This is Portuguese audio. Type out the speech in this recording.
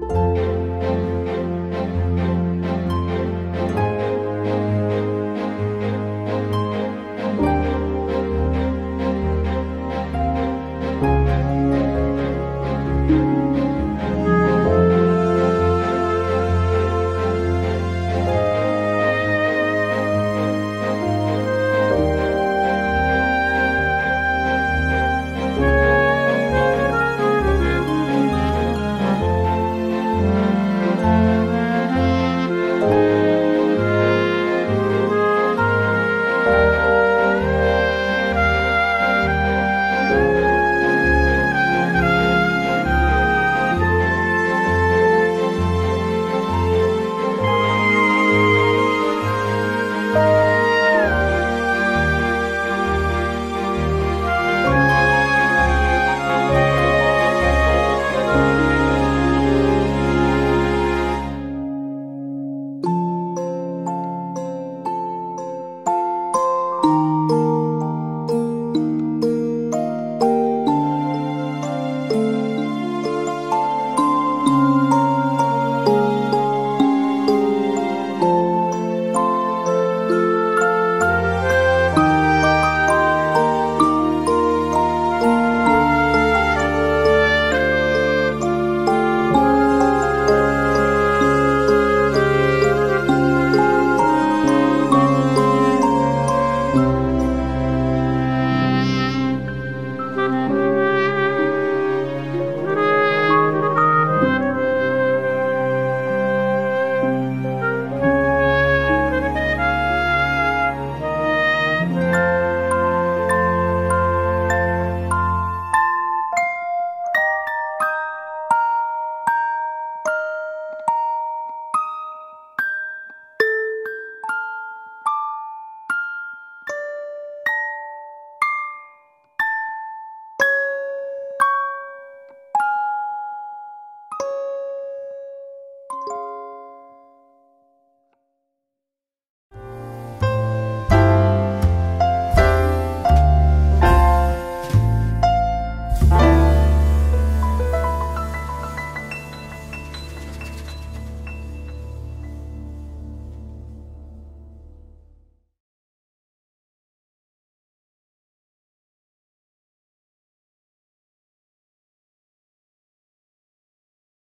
Música